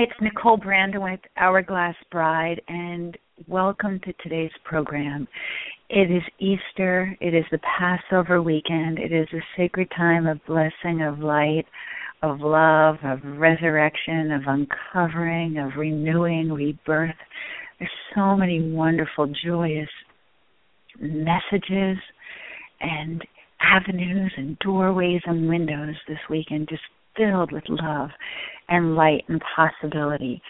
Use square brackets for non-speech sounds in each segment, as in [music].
Hi, it's Nicole Brandon with Hourglass Bride, and welcome to today's program. It is Easter, it is the Passover weekend, it is a sacred time of blessing, of light, of love, of resurrection, of uncovering, of renewing, rebirth. There's so many wonderful, joyous messages and avenues and doorways and windows this weekend just filled with love and light and possibility.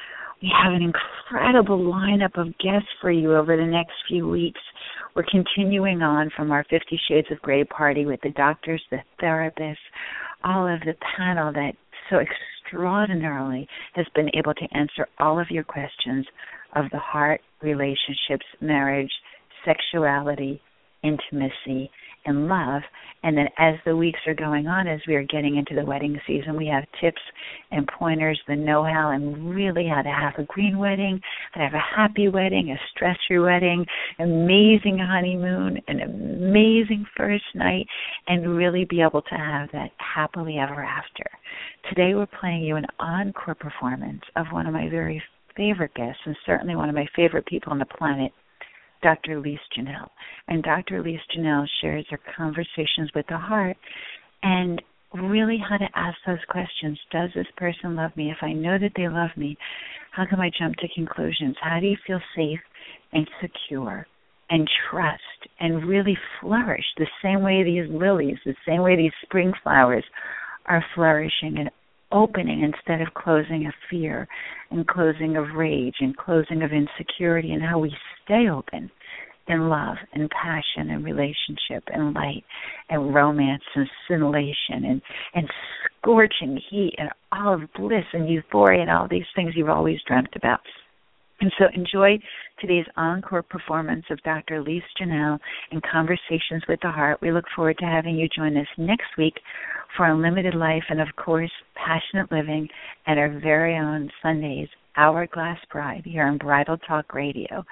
We have an incredible lineup of guests for you over the next few weeks. We're continuing on from our Fifty Shades of Grey party with the doctors, the therapists, all of the panel that so extraordinarily has been able to answer all of your questions of the heart, relationships, marriage, sexuality, intimacy, and love. And then as the weeks are going on, as we are getting into the wedding season, we have tips and pointers, the know how, and really how to have a green wedding, how to have a happy wedding, a stress free wedding, amazing honeymoon, an amazing first night, and really be able to have that happily ever after. Today we're playing you an encore performance of one of my very favorite guests, and certainly one of my favorite people on the planet, Dr. Lise Janelle. And Dr. Lise Janelle shares her conversations with the heart and really how to ask those questions. Does this person love me? If I know that they love me, how can I jump to conclusions? How do you feel safe and secure and trust and really flourish the same way these lilies, the same way these spring flowers are flourishing and opening instead of closing of fear and closing of rage and closing of insecurity and how we stay open in love and passion and relationship and light and romance and scintillation and and scorching heat and all of bliss and euphoria and all these things you've always dreamt about. And so enjoy today's encore performance of Dr. Lise Janelle in Conversations with the Heart. We look forward to having you join us next week for Unlimited Life and, of course, Passionate Living at our very own Sundays Hourglass Bride here on Bridal Talk Radio.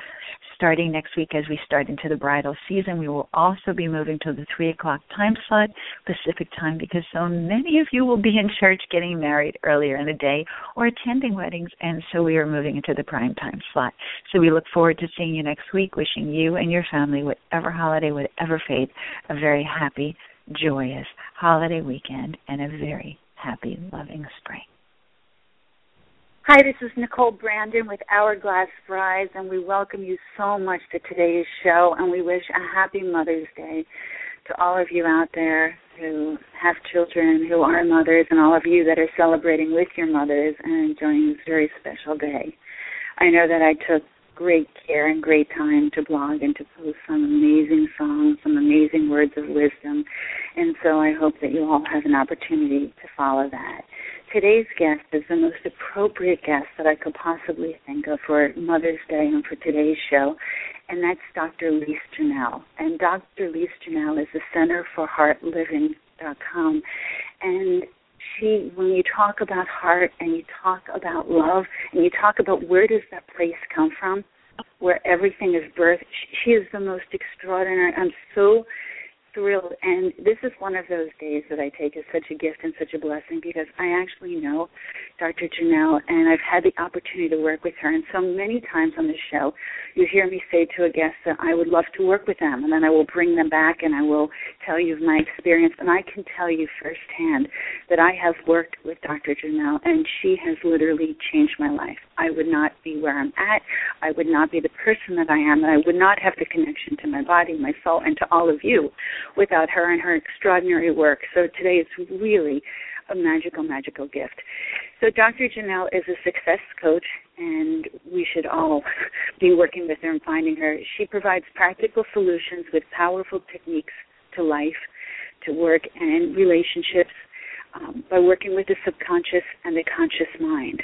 Starting next week, as we start into the bridal season, we will also be moving to the 3 o'clock time slot, Pacific time, because so many of you will be in church getting married earlier in the day or attending weddings, and so we are moving into the prime time slot. So we look forward to seeing you next week, wishing you and your family, whatever holiday, whatever faith, a very happy, joyous holiday weekend and a very happy, loving spring. Hi, this is Nicole Brandon with Hourglass Brides, and we welcome you so much to today's show, and we wish a happy Mother's Day to all of you out there who have children, who are mothers, and all of you that are celebrating with your mothers and enjoying this very special day. I know that I took great care and great time to blog and to post some amazing songs, some amazing words of wisdom, and so I hope that you all have an opportunity to follow that today's guest is the most appropriate guest that I could possibly think of for Mother's Day and for today's show, and that's Dr. Lise Janelle. And Dr. Lise Janelle is the Center for Heart Living.com. And she, when you talk about heart and you talk about love and you talk about where does that place come from, where everything is birthed, she is the most extraordinary. I'm so thrilled. And this is one of those days that I take as such a gift and such a blessing because I actually know Dr. Janelle and I've had the opportunity to work with her. And so many times on the show, you hear me say to a guest that I would love to work with them. And then I will bring them back and I will tell you of my experience. And I can tell you firsthand that I have worked with Dr. Janelle and she has literally changed my life. I would not be where I'm at. I would not be the person that I am. And I would not have the connection to my body, my soul, and to all of you without her and her extraordinary work. So today is really a magical, magical gift. So Dr. Janelle is a success coach, and we should all [laughs] be working with her and finding her. She provides practical solutions with powerful techniques to life, to work, and relationships um, by working with the subconscious and the conscious mind.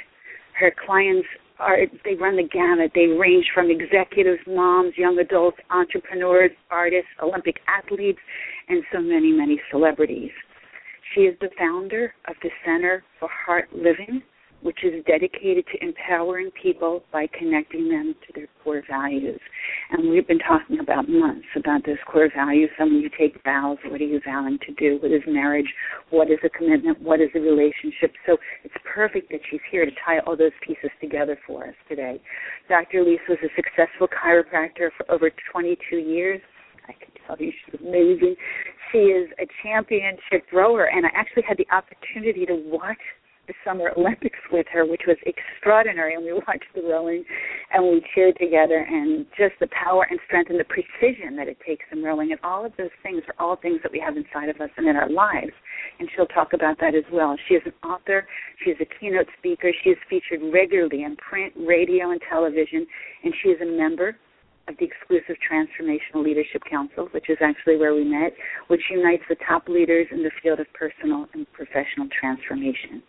Her clients are they run the gamut. They range from executives, moms, young adults, entrepreneurs, artists, Olympic athletes, and so many, many celebrities. She is the founder of the Center for Heart Living, which is dedicated to empowering people by connecting them to their core values. And we've been talking about months about those core values. So when you take vows, what are you vowing to do? What is marriage? What is a commitment? What is a relationship? So it's perfect that she's here to tie all those pieces together for us today. Dr. Lise was a successful chiropractor for over 22 years. I can tell you she's amazing. She is a championship rower, and I actually had the opportunity to watch the Summer Olympics with her, which was extraordinary. And we [laughs] watched the rowing and we cheered together, and just the power and strength and the precision that it takes in rowing. And all of those things are all things that we have inside of us and in our lives. And she'll talk about that as well. She is an author, she is a keynote speaker, she is featured regularly in print, radio, and television, and she is a member of the exclusive Transformational Leadership Council, which is actually where we met, which unites the top leaders in the field of personal and professional transformation.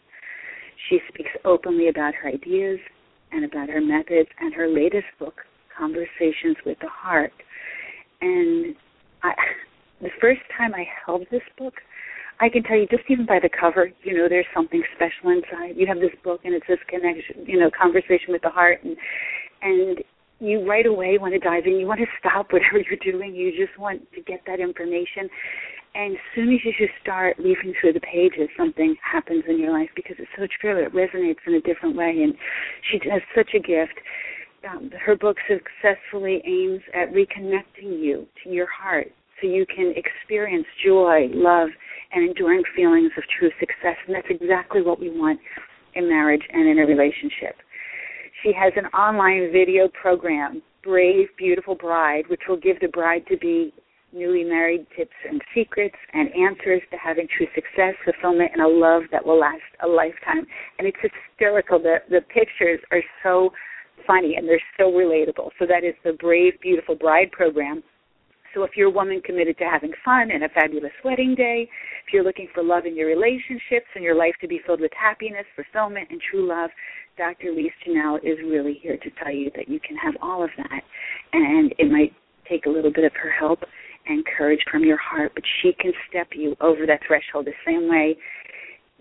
She speaks openly about her ideas and about her methods and her latest book, Conversations with the Heart. And I, [laughs] the first time I held this book, I can tell you just even by the cover, you know, there's something special inside. You have this book and it's this connection, you know, conversation with the heart and and you right away want to dive in. You want to stop whatever [laughs] you're doing. You just want to get that information. And as soon as you just start leafing through the pages, something happens in your life because it's so true. It resonates in a different way. And she has such a gift. Um, her book successfully aims at reconnecting you to your heart so you can experience joy, love, and enduring feelings of true success. And that's exactly what we want in marriage and in a relationship. She has an online video program, Brave Beautiful Bride, which will give the bride to be newly married tips and secrets and answers to having true success, fulfillment, and a love that will last a lifetime. And it's hysterical. The the pictures are so funny and they're so relatable. So that is the Brave Beautiful Bride program. So if you're a woman committed to having fun and a fabulous wedding day, if you're looking for love in your relationships and your life to be filled with happiness, fulfillment, and true love, Dr. Lise Janelle is really here to tell you that you can have all of that. And it might take a little bit of her help and courage from your heart, but she can step you over that threshold the same way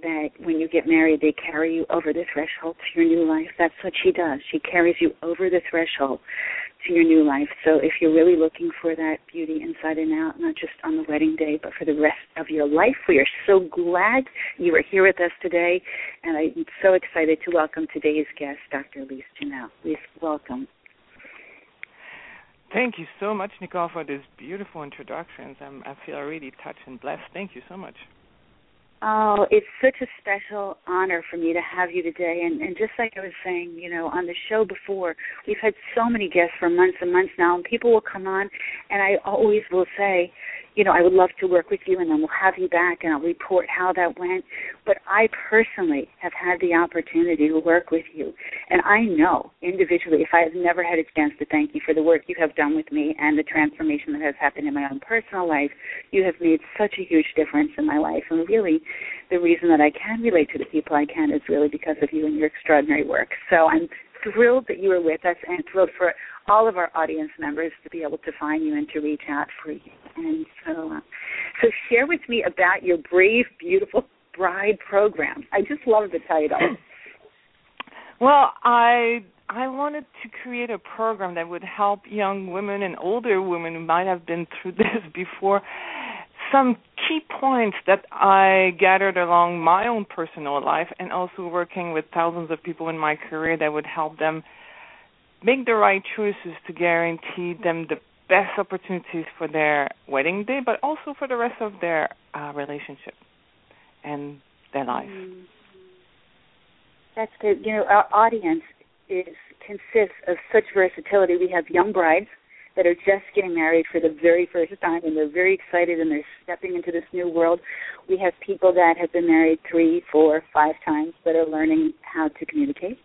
that when you get married, they carry you over the threshold to your new life. That's what she does. She carries you over the threshold to your new life. So if you're really looking for that beauty inside and out, not just on the wedding day, but for the rest of your life, we are so glad you are here with us today. And I'm so excited to welcome today's guest, Dr. Lise Janelle. Please welcome. Thank you so much, Nicole, for these beautiful introductions. I'm, I feel really touched and blessed. Thank you so much. Oh, it's such a special honor for me to have you today. And, and just like I was saying, you know, on the show before, we've had so many guests for months and months now, and people will come on, and I always will say, you know, I would love to work with you and then we'll have you back and I'll report how that went. But I personally have had the opportunity to work with you. And I know individually, if I have never had a chance to thank you for the work you have done with me and the transformation that has happened in my own personal life, you have made such a huge difference in my life. And really, the reason that I can relate to the people I can is really because of you and your extraordinary work. So I'm thrilled that you are with us and thrilled for all of our audience members to be able to find you and to reach out for you. And so, uh, so share with me about your Brave, Beautiful Bride program. I just love the title. [clears throat] Well, I I wanted to create a program that would help young women and older women who might have been through [laughs] this before some key points that I gathered along my own personal life and also working with thousands of people in my career that would help them make the right choices to guarantee them the best opportunities for their wedding day, but also for the rest of their uh, relationship and their life. Mm. That's good. You know, our audience is consists of such versatility. We have young brides that are just getting married for the very first time and they're very excited and they're stepping into this new world. We have people that have been married three, four, five times that are learning how to communicate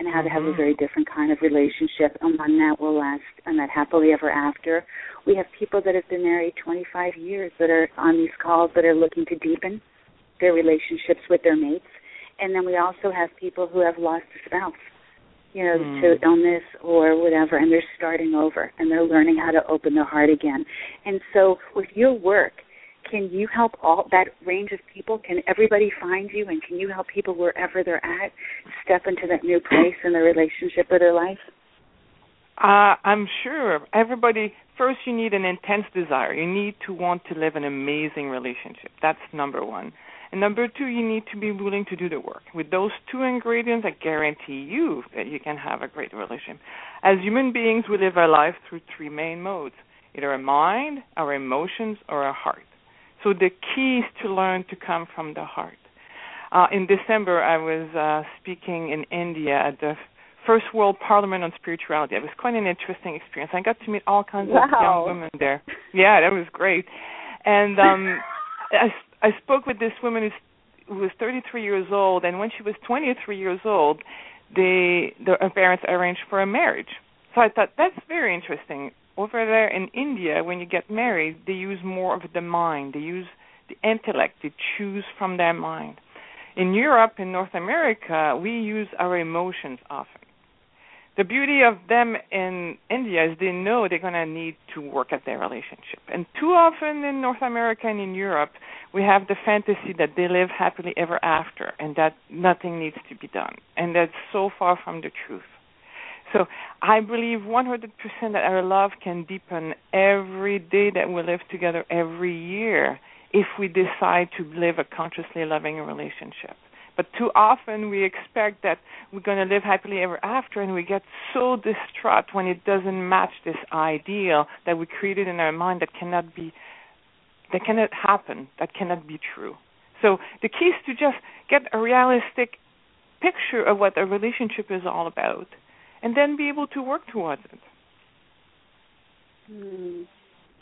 and how to have a mm-hmm. very different kind of relationship and one that will last and that happily ever after. We have people that have been married 25 years that are on these calls that are looking to deepen their relationships with their mates. And then we also have people who have lost a spouse you know, mm. to illness or whatever, and they're starting over and they're learning how to open their heart again. And so, with your work, can you help all that range of people? Can everybody find you, and can you help people wherever they're at step into that new place in their relationship or their life? Uh, I'm sure everybody. First, you need an intense desire. You need to want to live an amazing relationship. That's number one. And number two, you need to be willing to do the work. With those two ingredients, I guarantee you that you can have a great relationship. As human beings, we live our life through three main modes either our mind, our emotions, or our heart. So the key is to learn to come from the heart. Uh, in December, I was uh, speaking in India at the First World Parliament on Spirituality. It was quite an interesting experience. I got to meet all kinds wow. of young women there. Yeah, that was great. And um, [laughs] I I spoke with this woman who was 33 years old, and when she was 23 years old, they the, her parents arranged for a marriage. So I thought that's very interesting. Over there in India, when you get married, they use more of the mind. They use the intellect. They choose from their mind. In Europe, in North America, we use our emotions often the beauty of them in India is they know they're going to need to work at their relationship. And too often in North America and in Europe, we have the fantasy that they live happily ever after and that nothing needs to be done. And that's so far from the truth. So I believe 100% that our love can deepen every day that we live together every year if we decide to live a consciously loving relationship. But too often we expect that we're going to live happily ever after, and we get so distraught when it doesn't match this ideal that we created in our mind that cannot be, that cannot happen, that cannot be true. So the key is to just get a realistic picture of what a relationship is all about, and then be able to work towards it. Mm.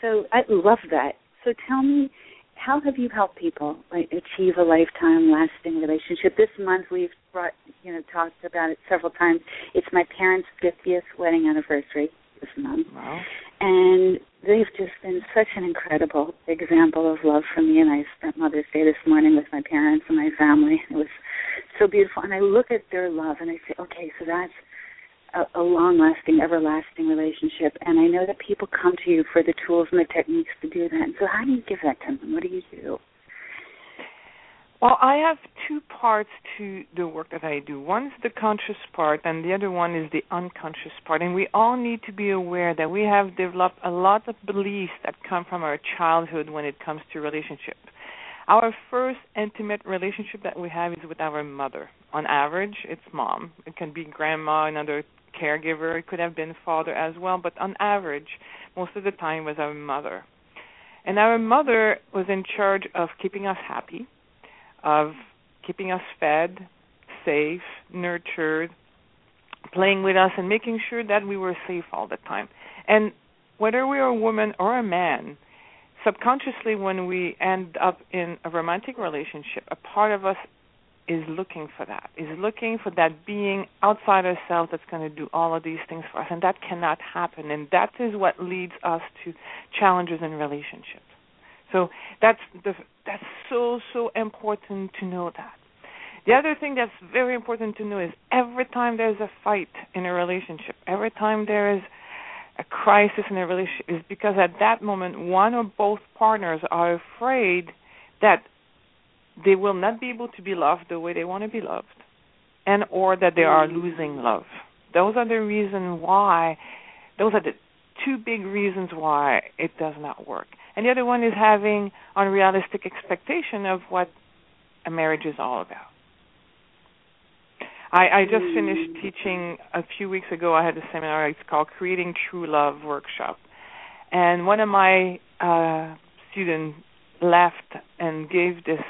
So I love that. So tell me, how have you helped people like, achieve a lifetime lasting relationship? This month we've brought, you know, talked about it several times. It's my parents' 50th wedding anniversary this month. Wow. And they've just been such an incredible example of love for me. And I spent Mother's Day this morning with my parents and my family. It was so beautiful. And I look at their love and I say, okay, so that's a, a long-lasting, everlasting relationship. And I know that people come to you for the tools and the techniques to do that. And so, how do you give that to them? What do you do? Well, I have two parts to the work that I do. One is the conscious part, and the other one is the unconscious part. And we all need to be aware that we have developed a lot of beliefs that come from our childhood when it comes to relationship. Our first intimate relationship that we have is with our mother. On average, it's mom. It can be grandma, another caregiver. It could have been father as well, but on average, most of the time was our mother. And our mother was in charge of keeping us happy, of keeping us fed, safe, nurtured, playing with us, and making sure that we were safe all the time. And whether we are a woman or a man, subconsciously, when we end up in a romantic relationship, a part of us is looking for that, is looking for that being outside ourselves that's going to do all of these things for us. And that cannot happen. And that is what leads us to challenges in relationships. So that's the that's so so important to know that. The other thing that's very important to know is every time there's a fight in a relationship, every time there is a crisis in a relationship, is because at that moment one or both partners are afraid that they will not be able to be loved the way they want to be loved and or that they are losing love those are the reasons why those are the two big reasons why it does not work and the other one is having unrealistic expectation of what a marriage is all about I, I just finished teaching a few weeks ago. I had a seminar. It's called Creating True Love Workshop, and one of my uh, students left and gave this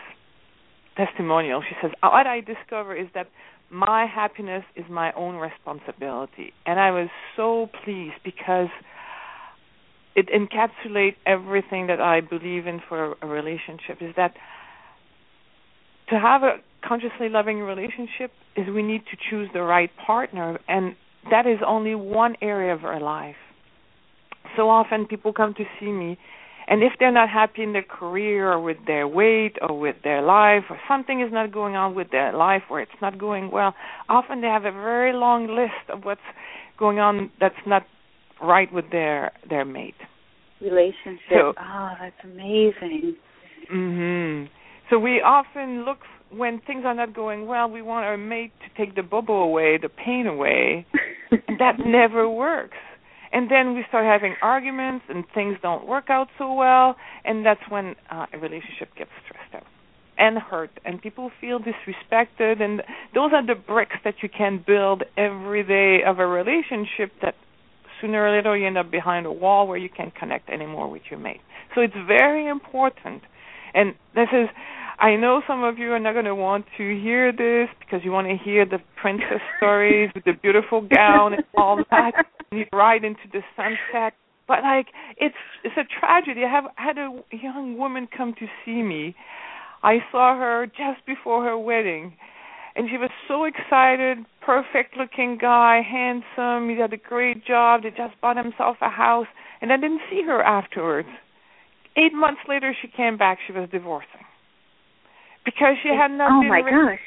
testimonial. She says, What I discover is that my happiness is my own responsibility. And I was so pleased because it encapsulates everything that I believe in for a relationship is that to have a consciously loving relationship is we need to choose the right partner and that is only one area of our life. So often people come to see me and if they're not happy in their career or with their weight or with their life or something is not going on with their life or it's not going well, often they have a very long list of what's going on that's not right with their their mate. Relationship. So, oh, that's amazing. Mhm. So we often look when things are not going well, we want our mate to take the bubble away, the pain away. and [laughs] that never works and then we start having arguments and things don't work out so well. And that's when uh, a relationship gets stressed out and hurt and people feel disrespected. And those are the bricks that you can build every day of a relationship that sooner or later you end up behind a wall where you can't connect anymore with your mate. So it's very important. And this is I know some of you are not going to want to hear this because you want to hear the princess [laughs] stories with the beautiful gown and all [laughs] that. And you ride into the sunset. But like it's it's a tragedy. I have had a young woman come to see me. I saw her just before her wedding and she was so excited, perfect looking guy, handsome, he had a great job, they just bought himself a house and I didn't see her afterwards. Eight months later she came back, she was divorcing because she had not oh been my ready. gosh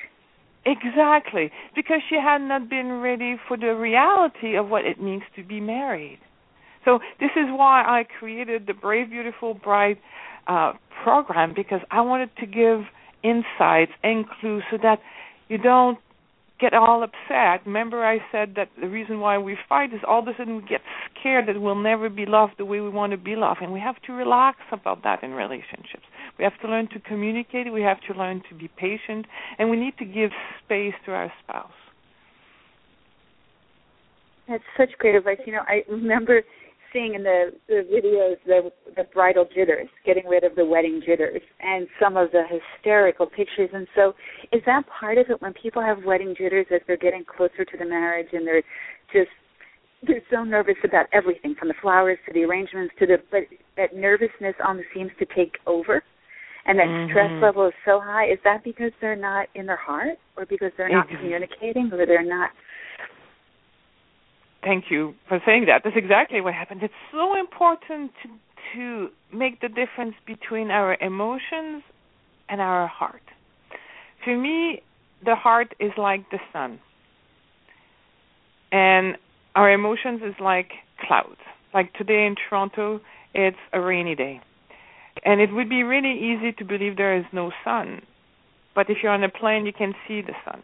Exactly, because she had not been ready for the reality of what it means to be married. So this is why I created the Brave Beautiful Bride uh, program because I wanted to give insights and clues so that you don't get all upset. Remember, I said that the reason why we fight is all of a sudden we get scared that we'll never be loved the way we want to be loved, and we have to relax about that in relationships. We have to learn to communicate. We have to learn to be patient, and we need to give space to our spouse. That's such great advice. You know, I remember seeing in the the videos the the bridal jitters, getting rid of the wedding jitters, and some of the hysterical pictures. And so, is that part of it when people have wedding jitters as they're getting closer to the marriage and they're just they're so nervous about everything from the flowers to the arrangements to the but that nervousness almost seems to take over and that mm-hmm. stress level is so high is that because they're not in their heart or because they're not communicating or they're not Thank you for saying that. That's exactly what happened. It's so important to to make the difference between our emotions and our heart. For me, the heart is like the sun. And our emotions is like clouds. Like today in Toronto, it's a rainy day. And it would be really easy to believe there is no sun. But if you're on a plane, you can see the sun.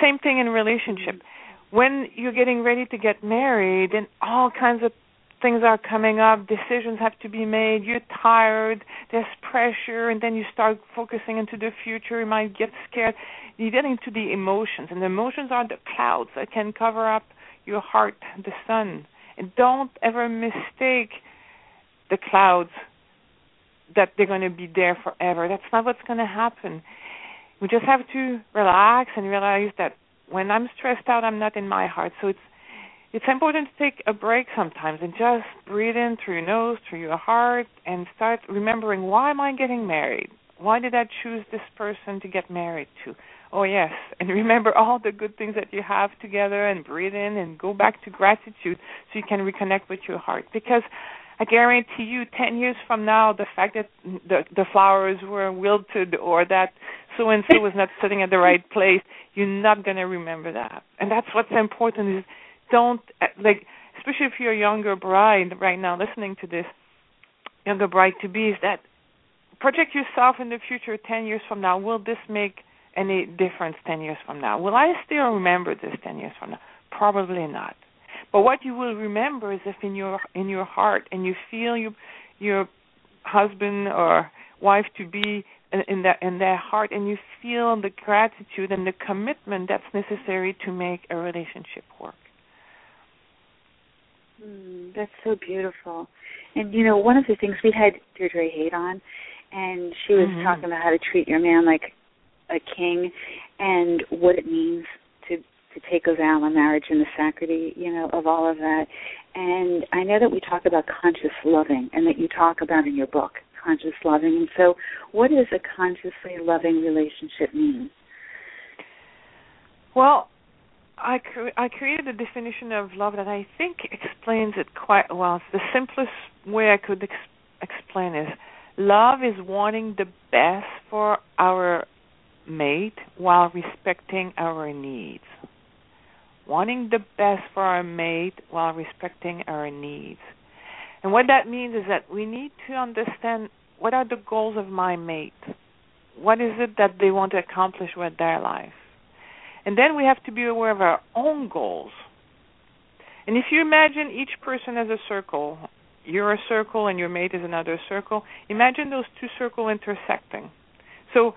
Same thing in relationship. When you're getting ready to get married and all kinds of things are coming up, decisions have to be made, you're tired, there's pressure, and then you start focusing into the future, you might get scared. You get into the emotions, and the emotions are the clouds that can cover up your heart, the sun. And don't ever mistake the clouds that they're going to be there forever. That's not what's going to happen. We just have to relax and realize that when I'm stressed out, I'm not in my heart. So it's it's important to take a break sometimes and just breathe in through your nose, through your heart, and start remembering why am I getting married? Why did I choose this person to get married to? Oh yes, [laughs] and remember all the good things that you have together, and breathe in and go back to gratitude so you can reconnect with your heart. Because I guarantee you, ten years from now, the fact that the the flowers were wilted or that so and so was not [laughs] sitting at the right place, you're not going to remember that. And that's what's important is don't like, especially if you're a younger bride right now listening to this, younger bride to be is that project yourself in the future ten years from now. Will this make any difference ten years from now? Will I still remember this ten years from now? Probably not. But what you will remember is if in your in your heart and you feel you your husband or wife to be in, in that in their heart and you feel the gratitude and the commitment that's necessary to make a relationship work. Mm, that's so beautiful. And you know, one of the things we had Deirdre Haight on, and she was Mhm. talking about how to treat your man like a king, and what it means to to take a vow in marriage and the sanctity, you know, of all of that. And I know that we talk about conscious loving, and that you talk about in your book conscious loving. And so, what does a consciously loving relationship mean? Well, I cre- I created a definition of love that I think explains it quite well. It's the simplest way I could ex- explain is love is wanting the best for our mate while respecting our needs. Wanting the best for our mate while respecting our needs. And what that means is that we need to understand what are the goals of my mate? What is it that they want to accomplish with their life? And then we have to be aware of our own goals. And if you imagine each person as a circle, you're a circle and your mate is another circle, imagine those two circles intersecting. So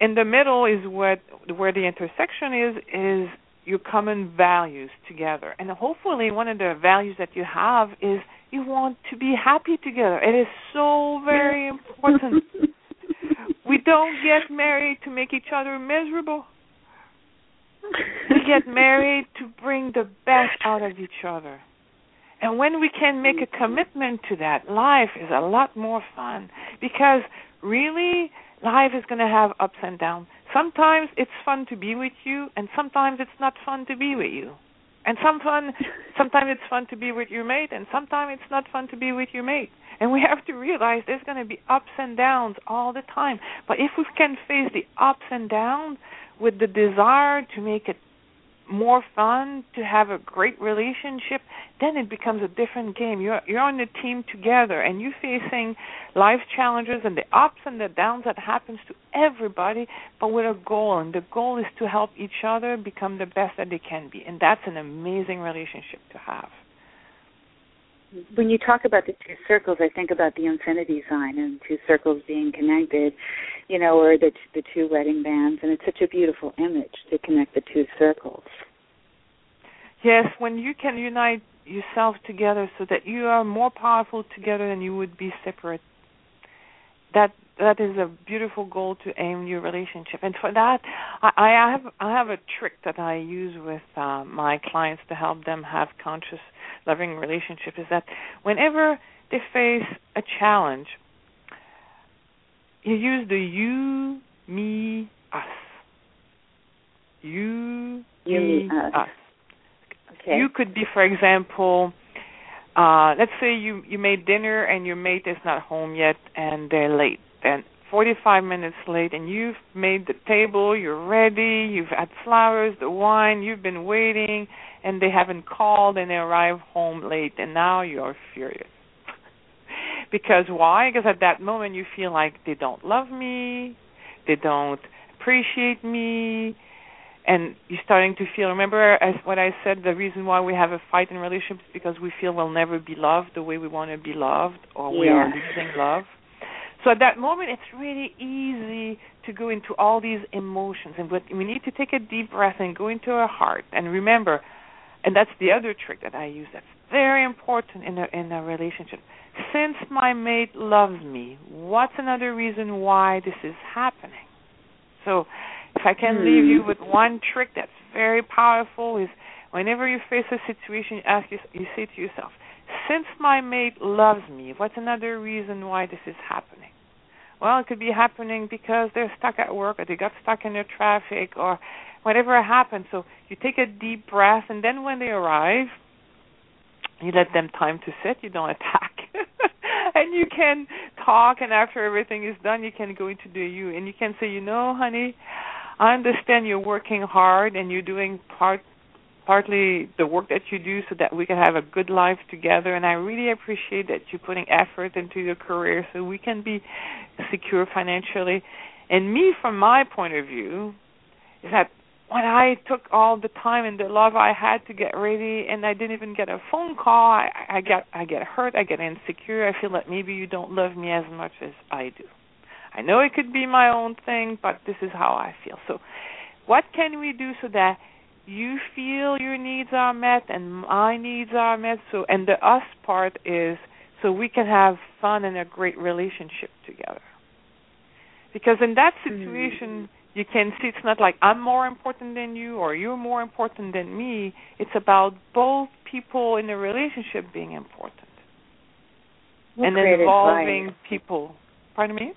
in the middle is what where the intersection is is your common values together. And hopefully one of the values that you have is you want to be happy together. It is so very important. [laughs] we don't get married to make each other miserable. We get married to bring the best out of each other. And when we can make a commitment to that, life is a lot more fun because really life is going to have ups and downs. Sometimes it's fun to be with you, and sometimes it's not fun to be with you. And some fun, [laughs] sometimes it's fun to be with your mate, and sometimes it's not fun to be with your mate. And we [laughs] have to realize there's going to be ups and downs all the time. But if we can face the ups and downs with the desire to make it more fun to have a great relationship, then it becomes a different game. You're you're on the team together and you're facing life challenges and the ups and the downs that happens to everybody, but with a goal. And the goal is to help each other become the best that they can be. And that's an amazing relationship to have. When you talk about the two circles, I think about the infinity sign and two circles being connected, you know, or the the two wedding bands, and it's such a beautiful image to connect the two circles. Yes, when you can unite yourself together so that you are more powerful together than you would be separate. That that is a beautiful goal to aim your relationship. And for that, I, I have I have a trick that I use with uh, my clients to help them have conscious, loving relationship. Is that whenever they face a challenge, you use the you, me, us. You, you me, us. us. Okay. You could be, for example, uh, let's say you you made dinner and your mate is not home yet and they're late. And 45 minutes late, and you've made the table, you're ready, you've had flowers, the wine, you've been waiting, and they haven't called and they arrive home late, and now you're furious. [laughs] because why? Because at that moment you feel like they don't love me, they don't appreciate me, and you're starting to feel remember as what i said the reason why we have a fight in relationships is because we feel we'll never be loved the way we want to be loved or yeah. we are losing love so at that moment it's really easy to go into all these emotions. And but we need to take a deep breath and go into our heart and remember and that's the other trick that i use that's very important in a in a relationship. Since my mate loves me what's another reason why this is happening? So if I can leave you hmm. with one trick that's very powerful is whenever you face a situation, you ask you, you say to yourself, since my mate loves me, what's another reason why this is happening? Well, it could be happening because they're stuck at work or they got stuck in the traffic or whatever happened. So you take a deep breath and then when they arrive, you let them time to sit, you don't [laughs] attack. [laughs] and you can talk and after everything is done you can go into the you and you can say, you know, honey, I understand you're working hard and you're doing part partly the work that you do so that we can have a good life together and I really appreciate that you're putting effort into your career so we can be secure financially. And me from my point of view is that when I took all the time and the love I had to get ready and I didn't even get a phone call, I, I get I get hurt, I get insecure, I feel like maybe you don't love me as much as I do. I know it could be my own thing, but this is how I feel. So, what can we do so that you feel your needs are met and my needs are met? So, and the us part is so we can have fun and a great relationship together. Because in that situation, mm-hmm. you can see it's not like I'm more important than you or you're more important than me. It's about both people in the relationship being important. What and involving advice. people. Pardon me?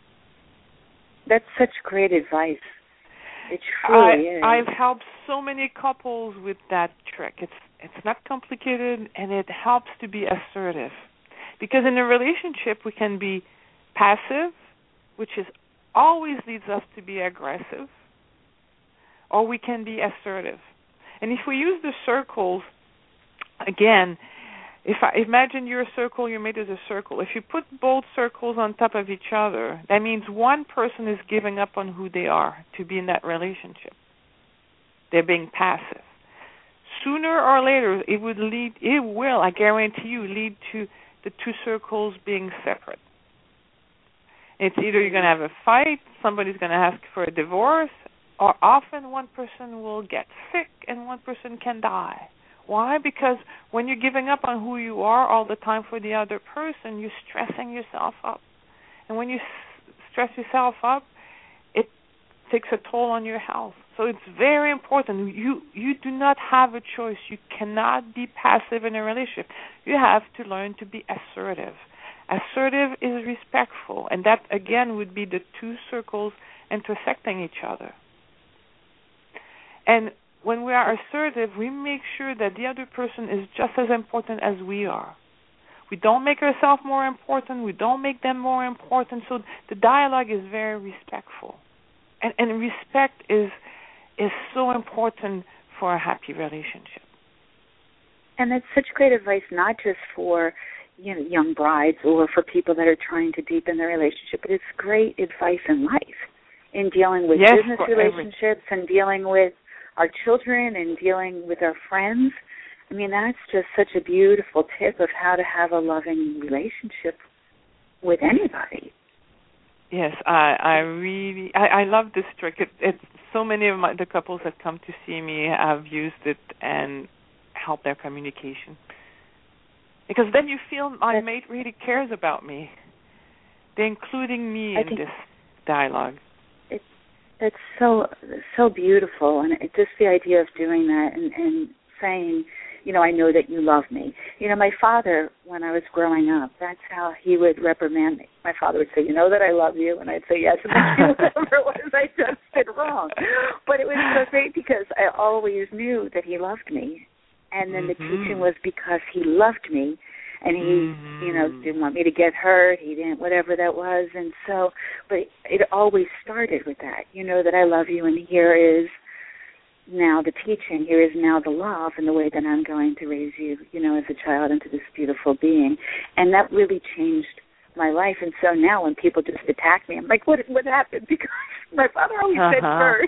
That's such great advice. It truly I, is. I've helped so many couples with that trick. It's it's not complicated and it helps to be assertive. Because in a relationship we can be passive, which is always leads us to be aggressive, or we can be assertive. And if we use the circles again, if I imagine your circle, your made is a circle. If you put both circles on top of each other, that means one person is giving up on who they are to be in that relationship. They're being passive. Sooner or later it would lead it will i guarantee you lead to the two circles being separate it's either you're going to have a fight somebody's going to ask for a divorce or often one person will get sick and one person can die why because when you're giving up on who you are all the time for the other person you're stressing yourself up and when you s- stress yourself up it takes a toll on your health so it's very important. You you do not have a choice. You cannot be passive in a relationship. You have to learn to be assertive. Assertive is respectful, and that again would be the two circles intersecting each other. And when we are assertive, we make sure that the other person is just as important as we are. We don't make ourselves more important. We don't make them more important. So the dialogue is very respectful, and and respect is is so important for a happy relationship. And that's such great advice, not just for you know young brides or for people that are trying to deepen their relationship, but it's great advice in life, in dealing with yes, business relationships and dealing with our children and dealing with our friends. I mean, that's just such a beautiful tip of how to have a loving relationship with anybody. Yes, I I really I, I love this trick. It, it's so many of my the couples that come to see me have used it and helped their communication. Because then you feel my That's, mate really cares about me. They're including me I in this dialogue. It's it's so so beautiful, and it, just the idea of doing that and and saying you know, I know that you love me. You know, my father, when I was growing up, that's how he would reprimand me. My father would say, you know that I love you, and I'd say yes, and then whatever it was I just did wrong. But it was so [sighs] great because I always knew that he loved me, and then mm-hmm. the teaching was because he loved me, and he, mm-hmm. you know, didn't want me to get hurt. He didn't, whatever that was, and so, but it always started with that. You know that I love you, and here is now the teaching, here is now the love and the way that I'm going to raise you, you know, as a child into this beautiful being. And that really changed my life. And so now when people just attack me, I'm like, what what happened? [laughs] Because my father always uh-huh. said 1st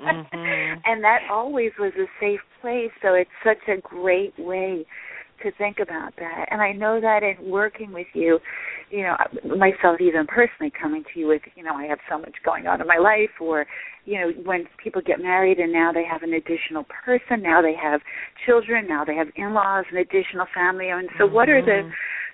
mm-hmm. [laughs] And that always was a safe place. So it's such a great way to think about that. And I know that in working with you, you know, myself even personally coming to you with, you know, I have so much going on in my life or, you know, when people get married and now they have an additional person, now they have children, now they have in-laws, an additional family. And so mm-hmm. what are the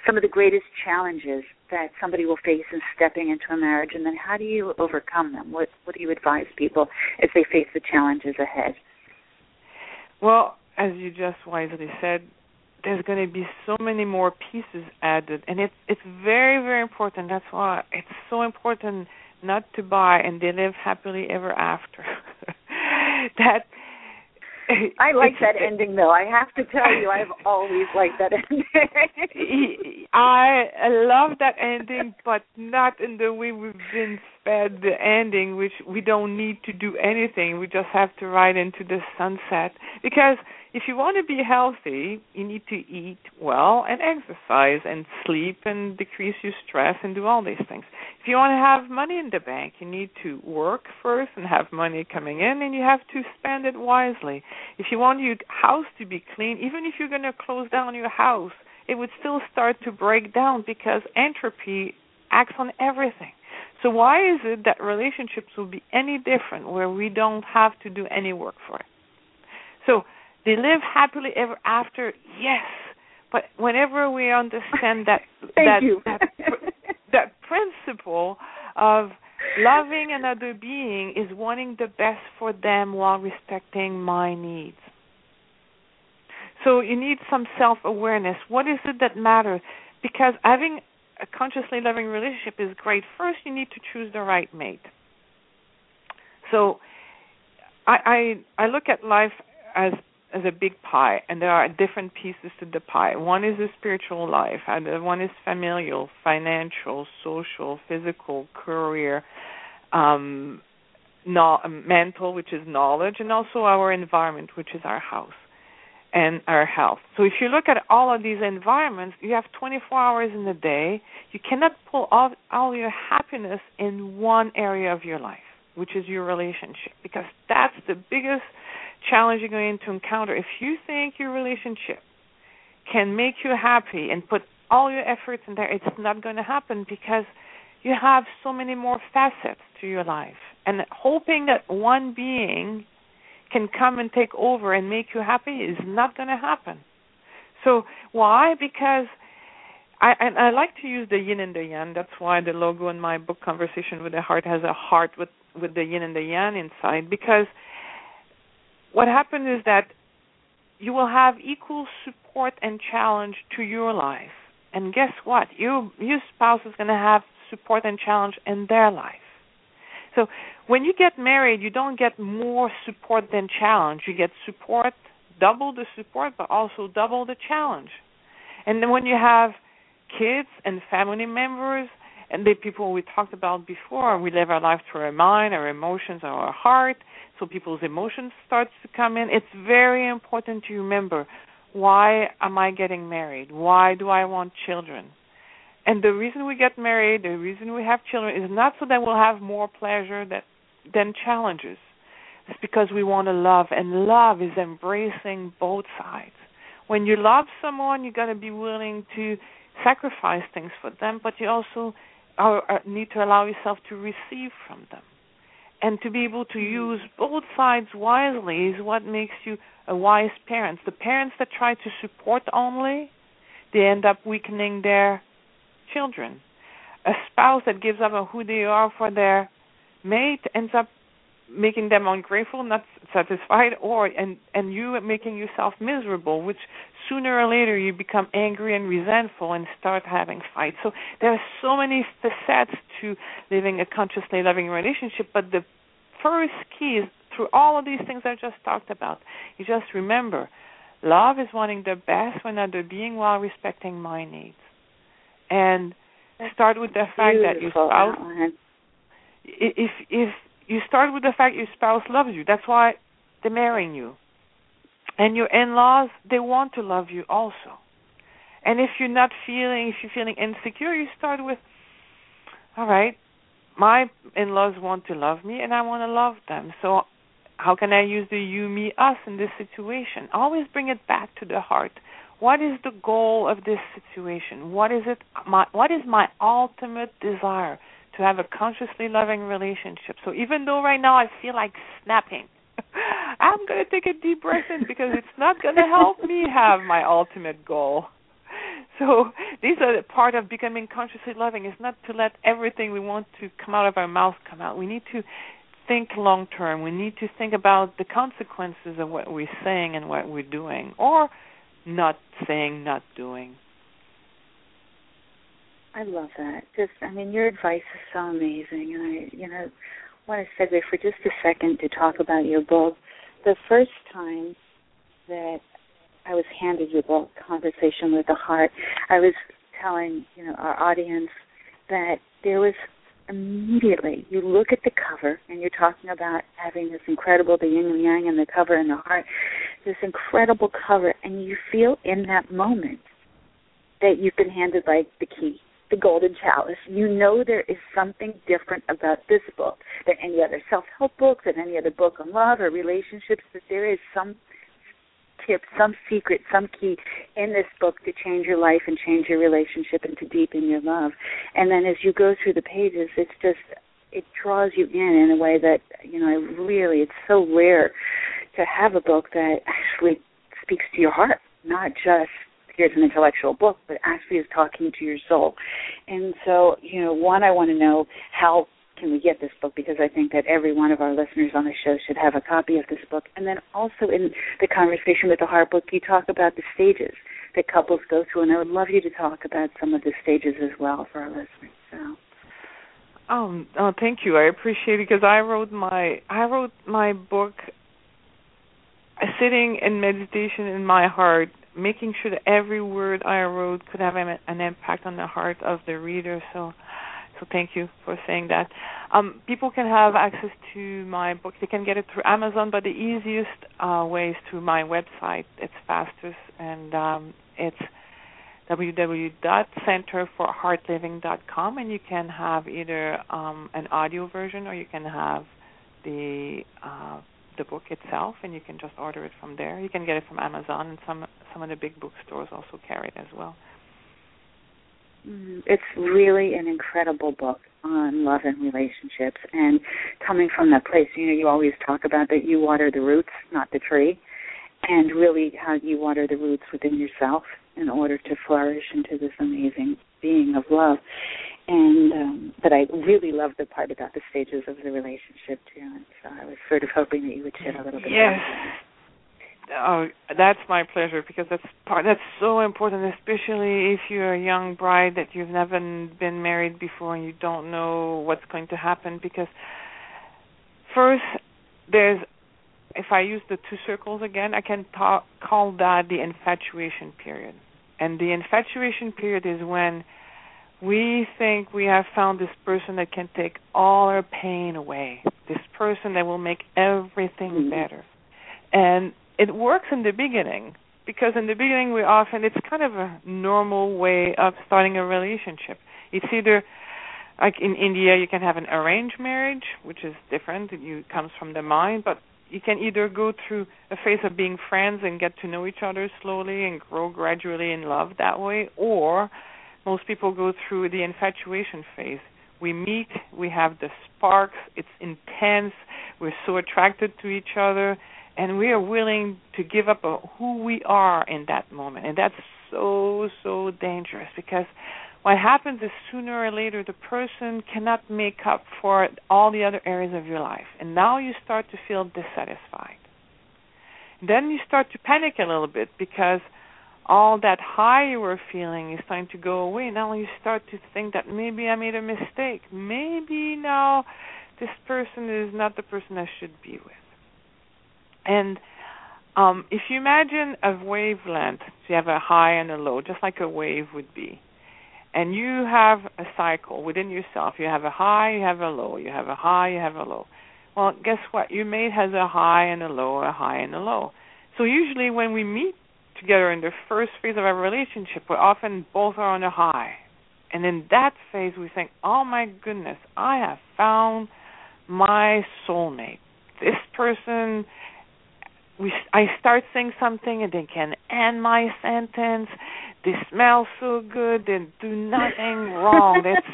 some of the greatest challenges that somebody will face in stepping into a marriage and then how do you overcome them? What what do you advise people as they face the challenges ahead? Well, as you just wisely said, there's going to be so many more pieces added and it's it's very very important that's why it's so important not to buy and they live happily ever after [laughs] that I [laughs] like that ending though. I have to tell you I've [laughs] always liked that ending. I love that ending but not in the way we've been fed the ending which we don't need to do anything. We just have to ride into the sunset because if you want to be healthy, you need to eat well and exercise and sleep and decrease your stress and do all these things. If you want to have money in the bank, you need to work first and have money coming in and you have to spend it wisely. If you want your house to be clean, even if you're going to close down your house, it would still start to break down because entropy acts on everything. So why is it that relationships will be any different where we don't have to do any work for it? So they live happily ever after. Yes, but whenever we understand that [laughs] that that, that principle of loving another being is wanting the best for them while respecting my needs. So you need some self awareness. What is it that matters? Because having a consciously loving relationship is great. First, you need to choose the right mate. So I I, I look at life as as a big pie, and there are different pieces to the pie. One is the spiritual life, and one is familial, financial, social, physical, career, um, no, mental, which is knowledge, and also our environment, which is our house and our health. So if you look at all of these environments, you have 24 hours in a day. You cannot pull all, all your happiness in one area of your life, which is your relationship, because that's the biggest challenge you're going to encounter, if you think your relationship can make you happy and put all your efforts in there, it's not going to happen because you have so many more facets to your life. And hoping that one being can come and take over and make you happy is not going to happen. So why? Because I and I like to use the yin and the yang. That's why the logo in my book Conversation with the Heart has a heart with with the yin and the yang inside because what happens is that you will have equal support and challenge to your life. And guess what? Your your spouse is going to have support and challenge in their life. So when you get married, you don't get more support than challenge. You get support, double the support, but also double the challenge. And then when you have kids and family members and the people we talked about before, we live our life through our mind, our emotions, our heart. So people's emotions starts to come in. It's very important to remember why am I getting married? Why do I want children? And the reason we get married, the reason we have children, is not so that we'll have more pleasure that, than challenges. It's because we want to love, and love is embracing both sides. When you love someone, you got to be willing to sacrifice things for them, but you also are, are, need to allow yourself to receive from them. And to be able to mm-hmm. use both sides wisely is what makes you a wise parent. The parents that try to support only, they end up weakening their children. A spouse that gives up on who they are for their mate ends up making them ungrateful, not satisfied, or and and you making yourself miserable, which sooner or later you become angry and resentful and start having fights. So there are so many facets to living a consciously loving relationship, but the first key is through all of these things I just talked about. You just remember, love is wanting the best for another being while respecting my needs. And start with the fact that your spouse if if you start with the fact your spouse loves you. That's why they're marrying you. And your in-laws, they want to love you also. And if you're not feeling, if you're feeling insecure, you start with, all right, my in-laws want to love me, and I want to love them. So how can I use the you, me, us in this situation? Always bring it back to the heart. What is the goal of this situation? What is it? My what is my ultimate desire? to have a consciously loving relationship. So even though right now I feel like snapping, I'm going to take a deep breath in because it's not going to help me have my ultimate goal. So these are the part of becoming consciously loving is not to let everything we want to come out of our mouth come out. We need to think long term. We need to think about the consequences of what we're saying and what we're doing or not saying, not doing. I love that. Just, I mean, your advice is so amazing, and I, you know, want to segue for just a second to talk about your book. The first time that I was handed your book, Conversation with the Heart, I was telling, you know, our audience that there was immediately you look at the cover and you're talking about having this incredible the yin and yang and the cover and the heart this incredible cover and you feel in that moment that you've been handed like the key the Golden Chalice, you know there is something different about this book than any other self help book, than any other book on love or relationships, that there is some tip, some secret, some key in this book to change your life and change your relationship and to deepen your love. And then as you go through the pages, it's just it draws you in in a way that you know really it's so rare to have a book that actually speaks to your heart, not just here's an intellectual book, but actually is talking to your soul. And so, you know, one, I want to know how can we get this book because I think that every one of our listeners on the show should have a copy of this book. And then also in the conversation with the Heart book, you talk about the stages that couples go through, and I would love you to talk about some of the stages as well for our listeners. So. Um, oh, thank you. I appreciate it because I wrote my I wrote my book sitting in meditation in my heart making sure that every word I wrote could have an, impact on the heart of the reader. So, so thank you for saying that. Um, people can have access to my book. They can get it through Amazon, but the easiest uh, way is through my website. It's fastest, and um, it's www.centerforheartliving.com, and you can have either um, an audio version or you can have the uh, the book itself, and you can just order it from there. You can get it from Amazon, and some some of the big bookstores also carry it as well. Mm, it's really an incredible book on love and relationships, and coming from that place, you know, you always talk about that you water the roots, not the tree, and really how you water the roots within yourself in order to flourish into this amazing being of love. And um, but I really love the part about the stages of the relationship too, and so I was sort of hoping that you would share a little bit. Yes. Oh, that's my pleasure because that's part that's so important, especially if you're a young bride that you've never been married before and you don't know what's going to happen. Because first, there's if I use the two circles again, I can talk, call that the infatuation period. And the infatuation period is when we think we have found this person that can take all our pain away, this person that will make everything mm-hmm. better. And it works in the beginning because in the beginning we often it's kind of a normal way of starting a relationship. It's either like in India you can have an arranged marriage, which is different, it comes from the mind, but you can either go through a phase of being friends and get to know each other slowly and grow gradually in love that way, or most people go through the infatuation phase. We meet, we have the sparks, it's intense, we're so attracted to each other, and we are willing to give up who we are in that moment. And that's so, so dangerous because what happens is sooner or later the person cannot make up for all the other areas of your life and now you start to feel dissatisfied then you start to panic a little bit because all that high you were feeling is starting to go away now you start to think that maybe i made a mistake maybe now this person is not the person i should be with and um, if you imagine a wavelength, so you have a high and a low, just like a wave would be and you have a cycle within yourself. You have a high, you have a low, you have a high, you have a low. Well, guess what? Your mate has a high and a low, a high and a low. So usually when we meet together in the first phase of our relationship, we often both are on a high. And in that phase we think, "Oh my goodness, I have found my soulmate. This person we I start saying something and they can end my sentence they smell so good. They do nothing [laughs] wrong. That's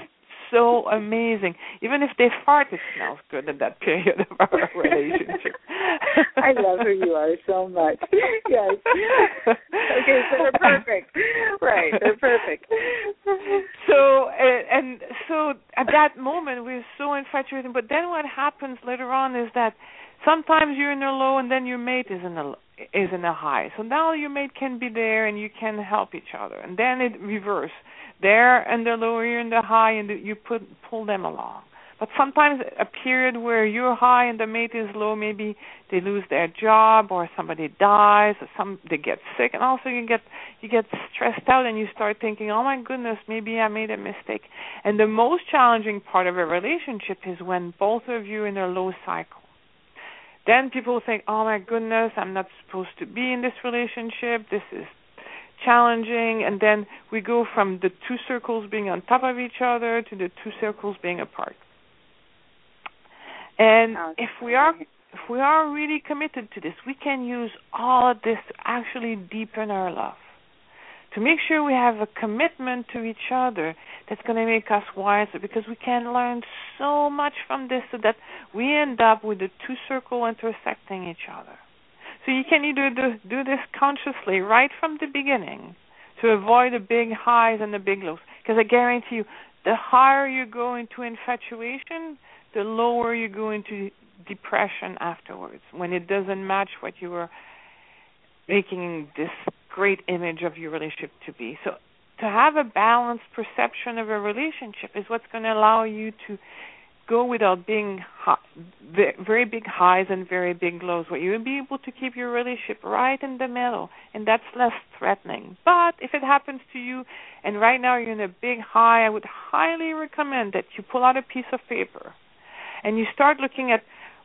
so amazing. Even if they fart, it smells good in that [laughs] period of our [laughs] relationship. I love who you are so much. Yes. Okay, so they're perfect. Right, they're perfect. So and, and so at that moment we're so infatuated. But then what happens later on is that sometimes you're in a low and then your mate is in a is in a high. So now your mate can be there and you can help each other. And then it reverse. There and the low, you're in the high, and you put pull them along. But sometimes a period where you're high and the mate is low, maybe they lose their job or somebody dies or some they get sick, and also you get you get stressed out and you start thinking, oh my goodness, maybe I made a mistake. And the most challenging part of a relationship is when both of you are in a low cycle then people think, "Oh my goodness, I'm not supposed to be in this relationship. This is challenging." And then we go from the two circles being on top of each other to the two circles being apart. And oh, if we are if we are really committed to this, we can use all of this to actually deepen our love to make sure we have a commitment to each other that's going to make us wiser because we can learn so much from this so that we end up with the two circle intersecting each other. So you can either do, do this consciously right from the beginning to avoid the big highs and the big lows because I guarantee you the higher you go into infatuation, the lower you go into depression afterwards when it doesn't match what you were making this great image of your relationship to be. So to have a balanced perception of a relationship is what's going to allow you to go without being high, very big highs and very big lows, where you'll be able to keep your relationship right in the middle, and that's less threatening. But if it happens to you, and right now you're in a big high, I would highly recommend that you pull out a piece of paper and you start looking at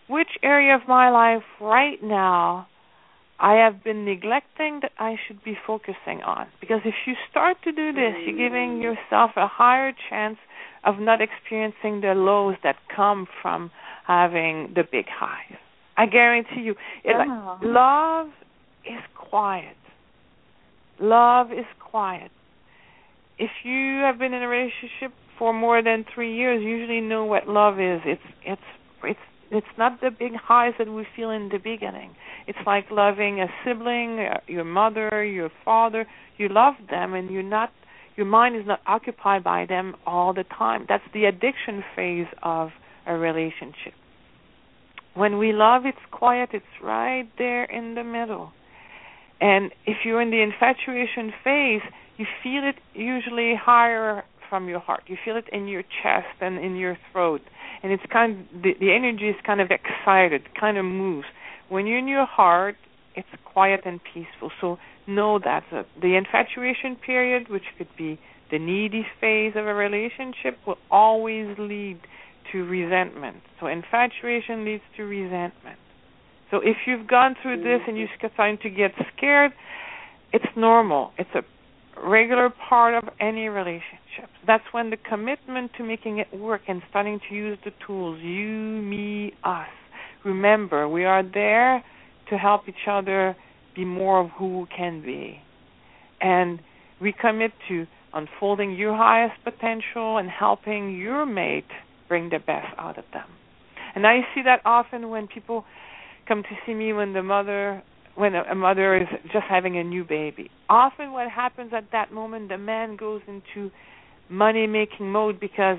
which area of my life right now I have been neglecting that I should be focusing on. Because if you start to do this, you're giving yourself a higher chance of not experiencing the lows that come from having the big highs. I guarantee you. It, oh. like, love is quiet. Love is quiet. If you have been in a relationship for more than three years, you usually know what love is. It's it's it's it's not the big highs that we feel in the beginning. It's like loving a sibling, uh, your mother, your father. You love them, and you're not. Your mind is not occupied by them all the time. That's the addiction phase of a relationship. When we love, it's quiet. It's right there in the middle. And if you're in the infatuation phase, you feel it usually higher from your heart. You feel it in your chest and in your throat, and it's kind of, the the energy is kind of excited, kind of moves. When you're in your heart, it's quiet and peaceful. So know that the infatuation period, which could be the needy phase of a relationship, will always lead to resentment. So infatuation leads to resentment. So if you've gone through this and you're mm-hmm. starting to get scared, it's normal. It's a regular part of any relationship. That's when the commitment to making it work and starting to use the tools, you, me, us. Remember, we are there to help each other be more of who we can be. And we commit to unfolding your highest potential and helping your mate bring the best out of them. And I see that often when people come to see me when the mother when a, mother is just having a new baby. Often what happens at that moment the man goes into money making mode because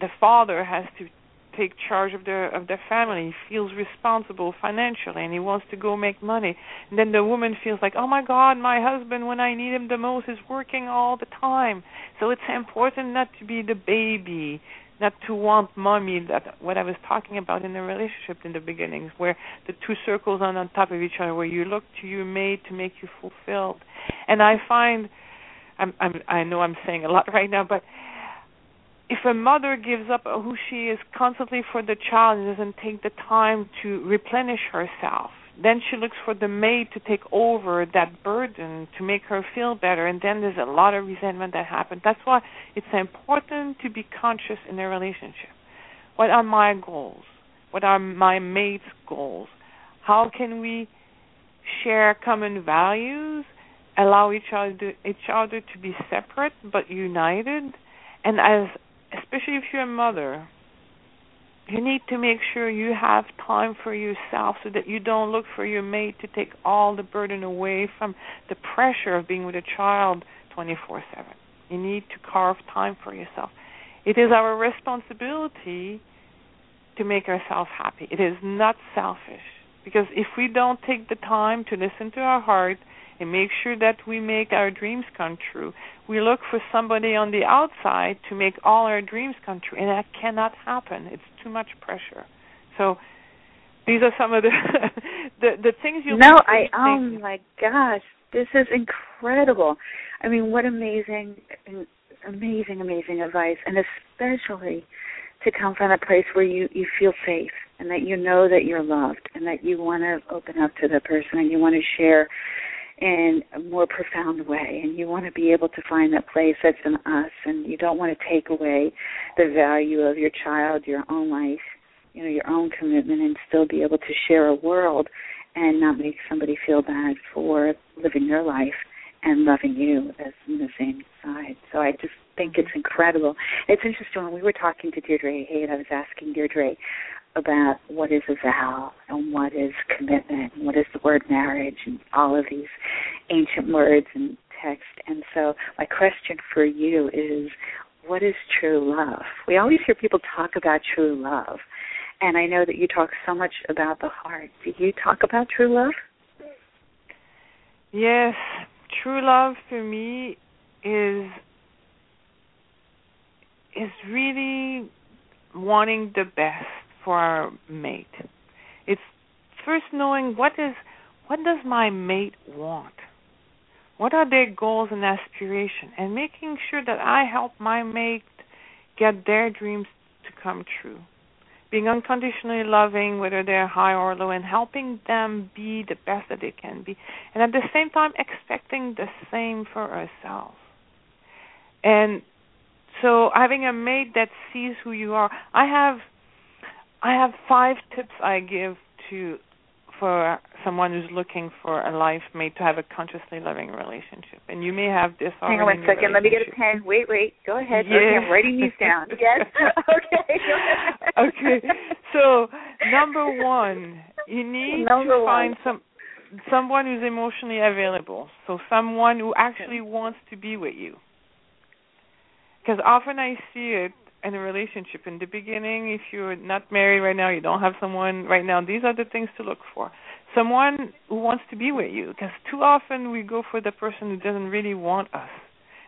the father has to take charge of the of the family. He feels responsible financially and he wants to go make money. And then the woman feels like, "Oh my god, my husband when I need him the most is working all the time." So it's important not to be the baby, not to want mommy that what I was talking about in the relationship in the beginnings where the two circles are on top of each other where you look to your mate to make you fulfilled. And I find I'm, I'm I know I'm saying a lot [laughs] right now but if a mother gives up who she is constantly for the child and doesn't take the time to replenish herself then she looks for the maid to take over that burden to make her feel better and then there's a lot of resentment that happens that's why it's important to be conscious in a relationship. What are my goals? What are my mate's goals? How can we share common values allow each other each other to be separate but united? And as especially if you're a mother you need to make sure you have time for yourself so that you don't look for your mate to take all the burden away from the pressure of being with a child 24 7. You need to carve time for yourself. It is our responsibility to make ourselves happy. It is not selfish. Because if we don't take the time to listen to our heart and make sure that we make our dreams come true. We look for somebody on the outside to make all our dreams come true, and that cannot happen. It's too much pressure. So these are some of the [laughs] the, the things you. No, I. Oh my gosh, this is incredible. I mean, what amazing, amazing, amazing advice, and especially to come from a place where you you feel safe and that you know that you're loved and that you want to open up to the person and you want to share in a more profound way and you want to be able to find that place that's in us and you don't want to take away the value of your child your own life you know your own commitment and still be able to share a world and not make somebody feel bad for living their life and loving you as in the same side. So I just think it's mm-hmm. incredible. It's interesting when we were talking to Deirdre Hey, I was asking Deirdre about what is a vow and what is commitment and what is the word marriage and all of these ancient words and text. And so my question for you is what is true love? We always hear people talk about true love. And I know that you talk so much about the heart. Do you talk about true love? Yes. True love for me is is really wanting the best for our mate. It's first knowing what is what does my mate want? What are their goals and aspirations? And making sure that I help my mate get their dreams to come true. Being unconditionally loving, whether they're high or low, and helping them be the best that they can be. And at the same time, expecting the same for ourselves. And so having a mate that sees who you are. I have I have five tips I give to for someone who's looking for a life mate to have a consciously loving relationship. And you may have this Hang on one second. Let me get a pen. Wait, wait. Go ahead. Yeah. Okay, I'm writing these down. [laughs] yes. [laughs] okay. okay. So number one, you need number to find one. some someone who's emotionally available. So someone who actually wants to be with you. Because often I see it in a relationship. In the beginning if you're not married right now you don't have someone right now these are the things to look for. Someone who wants to be with you because too often we go for the person who doesn't really want us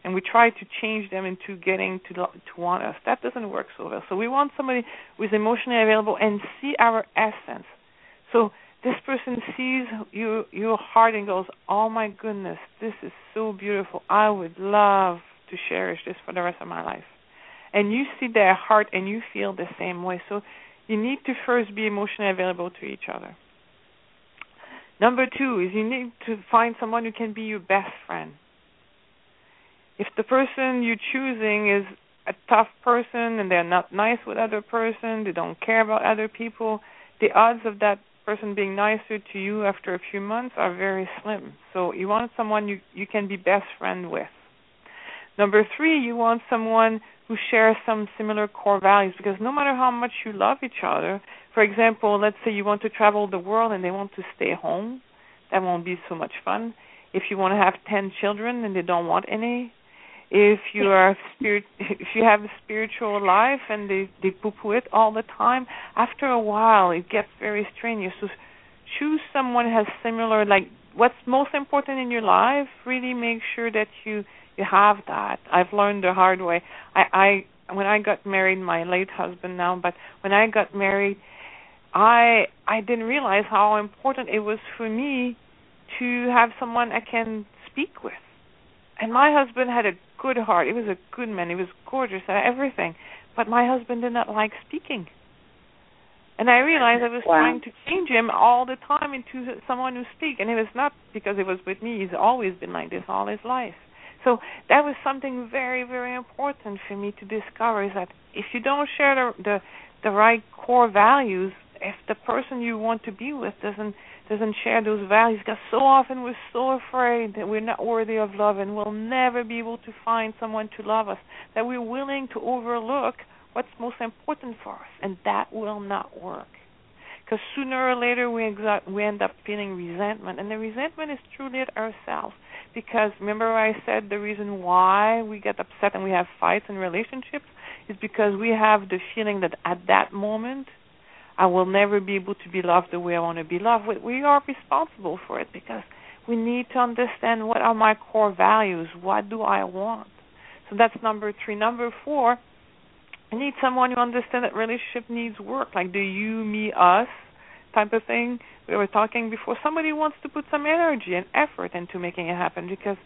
and we try to change them into getting to to want us. That doesn't work so well. So we want somebody who is emotionally available and see our essence. So this person sees you your heart and goes oh my goodness this is so beautiful. I would love to cherish this for the rest of my life and you see their heart and you feel the same way. So you need to first be emotionally available to each other. Number two is you need to find someone who can be your best friend. If the person you're choosing is a tough person and they're not nice with other person, they don't care about other people, the odds of that person being nicer to you after a few months are very slim. So you want someone you you can be best friend with. Number three, you want someone who shares some similar core values because no matter how much you love each other, for example, let's say you want to travel the world and they want to stay home, that won't be so much fun. If you want to have 10 children and they don't want any, if you are spirit [laughs] if you have a spiritual life and they they poo poo it all the time, after a while it gets very strenuous. So choose someone who has similar like what's most important in your life, really make sure that you you have that. I've learned the hard way. I, I when I got married, my late husband now, but when I got married, I I didn't realize how important it was for me to have someone I can speak with. And my husband had a good heart. He was a good man. He was gorgeous and everything. But my husband did not like speaking. And I realized I was wow. trying to change him all the time into someone who speaks. And it was not because it was with me. He's always been like this all his life. So that was something very, very important for me to discover is that if you don't share the the, the right core values, if the person you want to be with doesn't doesn't share those values, because so often we're so afraid that we're not worthy of love and we'll never be able to find someone to love us, that we're willing to overlook what's most important for us, and that will not work. Because sooner or later we, exa- we end up feeling resentment, and the resentment is truly at ourselves because remember I said the reason why we get upset and we have fights in relationships is because we have the feeling that at that moment I will never be able to be loved the way I want to be loved. We are responsible for it because we need to understand what are my core values, what do I want. So that's number three. Number four, I need someone who understands that relationship needs work, like the you, me, us type of thing we were talking before. Somebody wants to put some energy and effort into making it happen because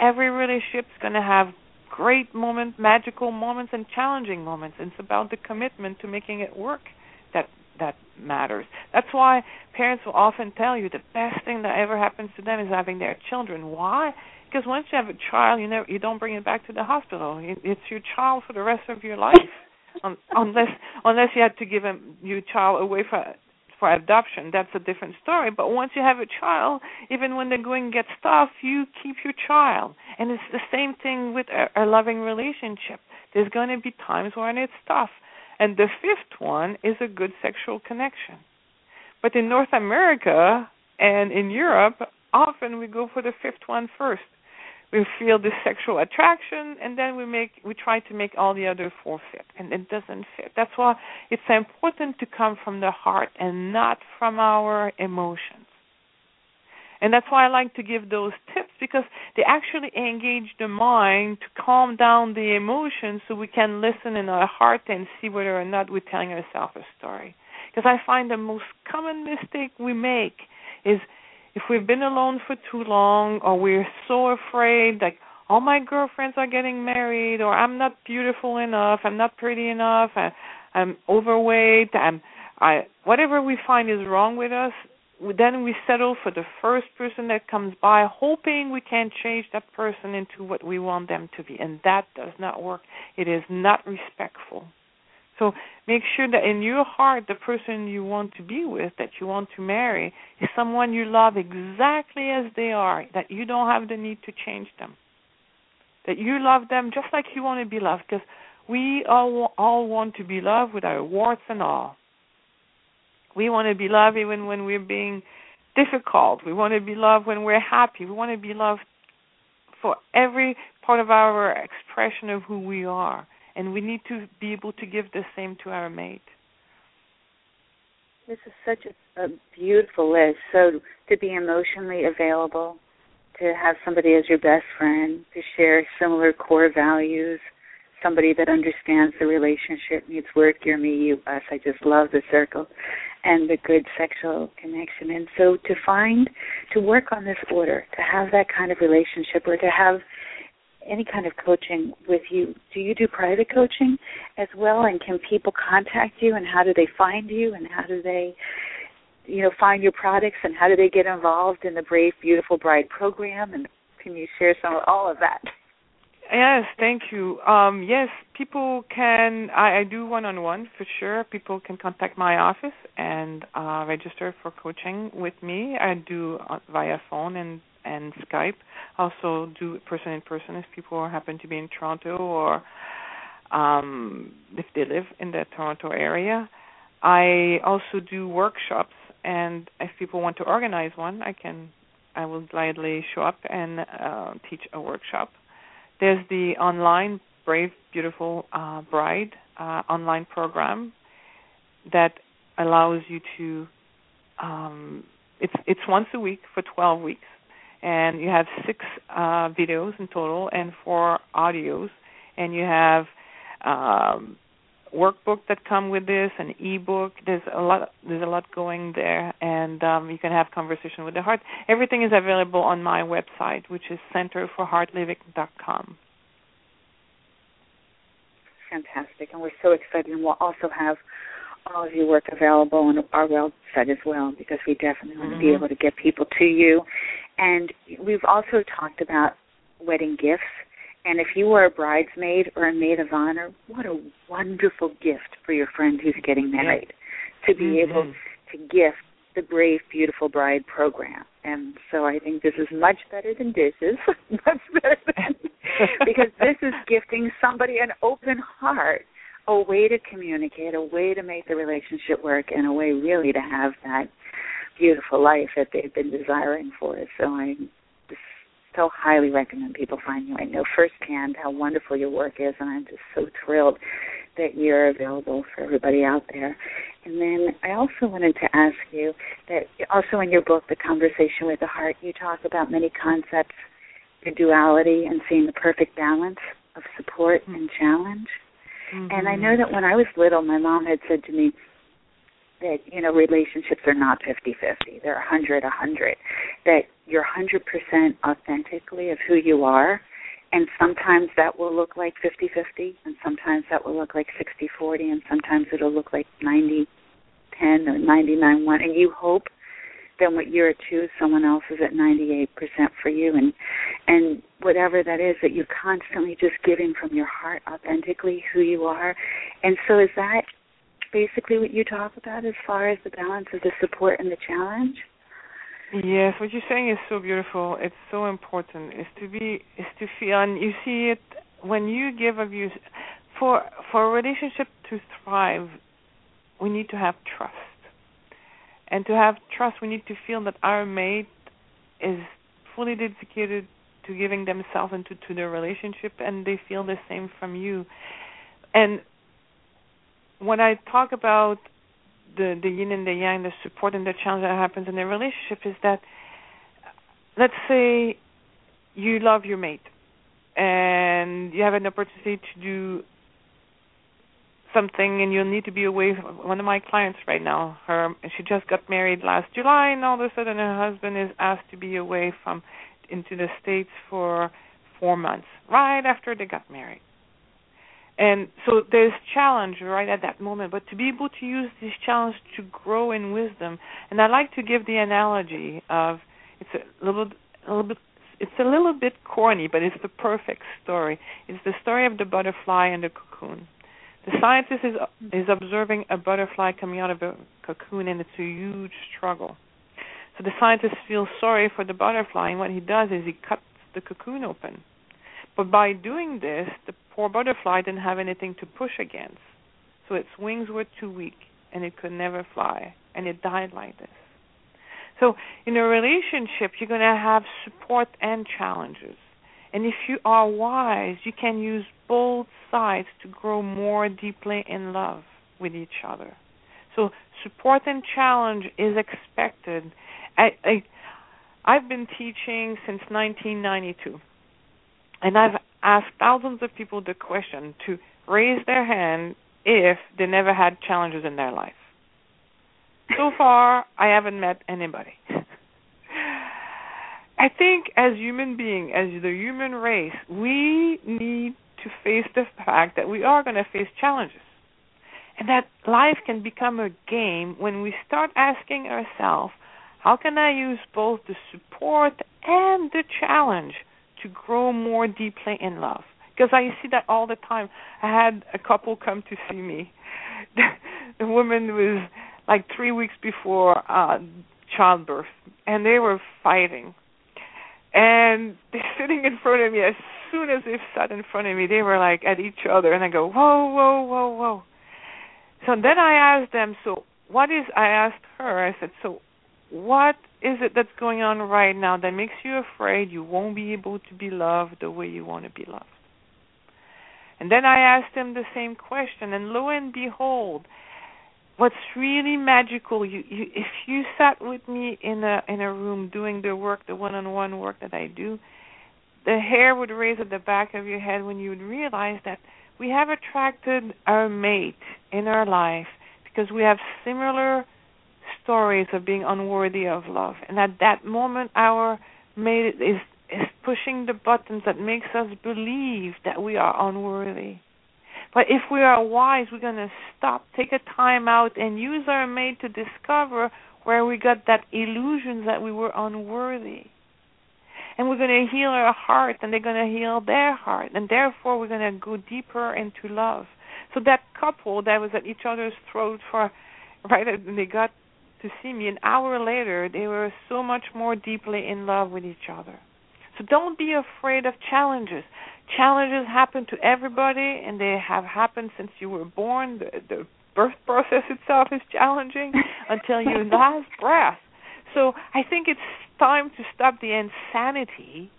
every relationship is going to have great moments, magical moments, and challenging moments. It's about the commitment to making it work that that matters. That's why parents will often tell you the best thing that ever happens to them is having their children. Why? Because once you have a child, you never you don't bring it back to the hospital. It's your child for the rest of your life. Unless unless you had to give him your child away for for adoption, that's a different story. But once you have a child, even when they're going to get tough, you keep your child. And it's the same thing with a, a loving relationship. There's going to be times when it's tough. And the fifth one is a good sexual connection. But in North America and in Europe, often we go for the fifth one first we feel this sexual attraction and then we make we try to make all the other four fit and it doesn't fit that's why it's important to come from the heart and not from our emotions and that's why I like to give those tips because they actually engage the mind to calm down the emotions so we can listen in our heart and see whether or not we're telling ourselves a story. Because I find the most common mistake we make is if we've been alone for too long or we're so afraid like all my girlfriends are getting married or I'm not beautiful enough, I'm not pretty enough, I, I'm overweight, I'm I whatever we find is wrong with us, then we settle for the first person that comes by hoping we can change that person into what we want them to be and that does not work. It is not respectful. So make sure that in your heart, the person you want to be with, that you want to marry, is someone you love exactly as they are, that you don't have the need to change them. That you love them just like you want to be loved, because we all, all want to be loved with our warts and all. We want to be loved even when we're being difficult. We want to be loved when we're happy. We want to be loved for every part of our expression of who we are and we need to be able to give the same to our mate. This is such a, a beautiful list. So to be emotionally available, to have somebody as your best friend, to share similar core values, somebody that understands the relationship needs work, your me, you, us. I just love the circle and the good sexual connection. And so to find, to work on this order, to have that kind of relationship or to have any kind of coaching with you, do you do private coaching as well? And can people contact you? And how do they find you? And how do they, you know, find your products? And how do they get involved in the Brave Beautiful Bride program? And can you share some of all of that? Yes, thank you. Um, yes, people can. I, I do one-on-one for sure. People can contact my office and uh, register for coaching with me. I do uh, via phone and and Skype. Also do person in person if people happen to be in Toronto or um, if they live in the Toronto area. I also do workshops, and if people want to organize one, I can. I will gladly show up and uh, teach a workshop. There's the online Brave Beautiful uh, Bride uh, online program that allows you to. Um, it's it's once a week for 12 weeks and you have six uh, videos in total and four audios, and you have um, workbook that come with this, an ebook. There's a lot. There's a lot going there, and um, you can have conversation with the heart. Everything is available on my website, which is centerforheartliving.com. Fantastic, and we're so excited, and we'll also have all of your work available on our website as well because we definitely mm-hmm. want to be able to get people to you. And we've also talked about wedding gifts. And if you are a bridesmaid or a maid of honor, what a wonderful gift for your friend who's getting married to be mm-hmm. able to gift the Brave Beautiful Bride program. And so I think this is much better than dishes, [laughs] much better than, [laughs] because this is gifting somebody an open heart a way to communicate, a way to make the relationship work, and a way really to have that beautiful life that they've been desiring for. So I just so highly recommend people find you. I know firsthand how wonderful your work is, and I'm just so thrilled that you're available for everybody out there. And then I also wanted to ask you that also in your book, The Conversation with the Heart, you talk about many concepts, the duality, and seeing the perfect balance of support and challenge. Mm-hmm. And I know that when I was little, my mom had said to me that, you know, relationships are not 50-50. They're 100 100. That you're 100% authentically of who you are. And sometimes that will look like 50-50, and sometimes that will look like 60-40, and sometimes it'll look like 90-10 or 99-1. And you hope then what you're at two, someone else is at 98% for you, and and whatever that is, that you're constantly just giving from your heart authentically who you are. And so, is that basically what you talk about as far as the balance of the support and the challenge? Yes, what you're saying is so beautiful. It's so important. Is to be is to feel, and you see it when you give you. For for a relationship to thrive, we need to have trust and to have trust, we need to feel that our mate is fully dedicated to giving themselves into to their relationship, and they feel the same from you. And when I talk about the the yin and the yang, the support and the challenge that happens in the relationship, is that let's say you love your mate and you have an opportunity to do something and you'll need to be away one of my clients right now. Her she just got married last july and all of a sudden her husband is asked to be away from into the states for four months right after they got married and so there's challenge right at that moment but to be able to use this challenge to grow in wisdom and i like to give the analogy of it's a little a little bit it's a little bit corny but it's the perfect story it's the story of the butterfly and the cocoon The scientist is is observing a butterfly coming out of a cocoon, and it's a huge struggle. So the scientist feels sorry for the butterfly, and what he does is he cuts the cocoon open. But by doing this, the poor butterfly didn't have anything to push against. So its wings were too weak, and it could never fly, and it died like this. So in a relationship, you're going to have support and challenges. And if you are wise, you can use both sides to grow more deeply in love with each other. So support and challenge is expected. I, I I've been teaching since 1992, and I've asked thousands of people the question to raise their hand if they never had challenges in their life. So [laughs] far, I haven't met anybody. I think as human beings, as the human race, we need to face the fact that we are going to face challenges. And that life can become a game when we start asking ourselves, how can I use both the support and the challenge to grow more deeply in love? Because I see that all the time. I had a couple come to see me. [laughs] the, woman was like three weeks before uh childbirth and they were fighting and they're [laughs] sitting in front of me as soon as they sat in front of me they were like at each other and i go whoa whoa whoa whoa so then i asked them so what is i asked her i said so what is it that's going on right now that makes you afraid you won't be able to be loved the way you want to be loved? And then i asked them the same question and lo and behold what's really magical you, you if you sat with me in a in a room doing the work the one on one work that i do the hair would raise at the back of your head when you would realize that we have attracted our mate in our life because we have similar stories of being unworthy of love and at that moment our mate is is pushing the buttons that makes us believe that we are unworthy but if we are wise, we're going to stop, take a time out, and use our mate to discover where we got that illusion that we were unworthy. And we're going to heal our heart, and they're going to heal their heart, and therefore we're going to go deeper into love. So that couple that was at each other's throat for right when they got to see me, an hour later, they were so much more deeply in love with each other. So don't be afraid of challenges challenges happen to everybody, and they have happened since you were born. The, the birth process itself is challenging [laughs] until your last breath. So I think it's time to stop the insanity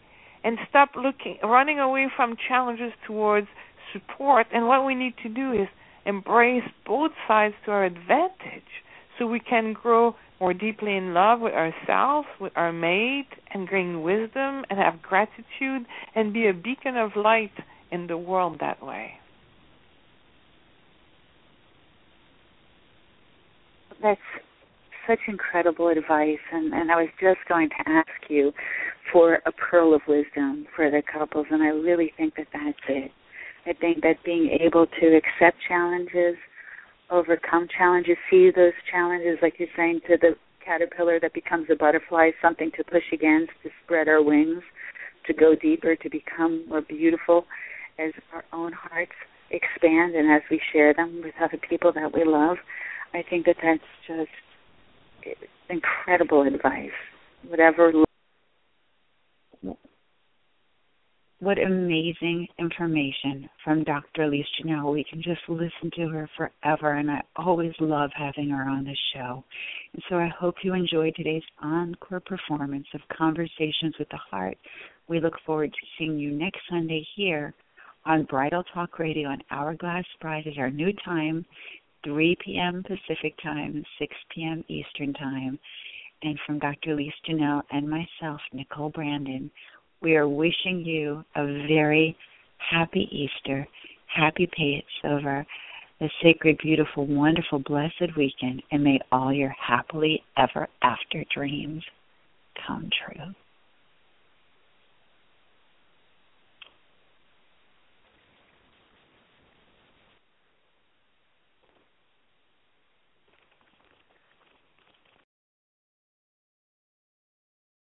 and stop looking, running away from challenges towards support. And what we need to do is embrace both sides to our advantage so we can grow more deeply in love with ourselves, with our mate, and gain wisdom and have gratitude and be a beacon of light in the world that way. That's such incredible advice and, and I was just going to ask you for a pearl of wisdom for the couples and I really think that that's it. I think that being able to accept challenges overcome challenges, see those challenges, like you're saying, to the caterpillar that becomes a butterfly, something to push against, to spread our wings, to go deeper, to become more beautiful as our own hearts expand and as we share them with other people that we love. I think that that's just incredible advice. Whatever what amazing information from Dr. Lise Janelle. We can just listen to her forever, and I always love having her on the show. And so I hope you enjoyed today's encore performance of Conversations with the Heart. We look forward to seeing you next Sunday here on Bridal Talk Radio on Hourglass Bride at our new time, 3 p.m. Pacific Time, 6 p.m. Eastern Time. And from Dr. Lise Janelle and myself, Nicole Brandon, we are wishing you a very happy Easter, happy Passover, a sacred, beautiful, wonderful, blessed weekend, and may all your happily ever after dreams come true.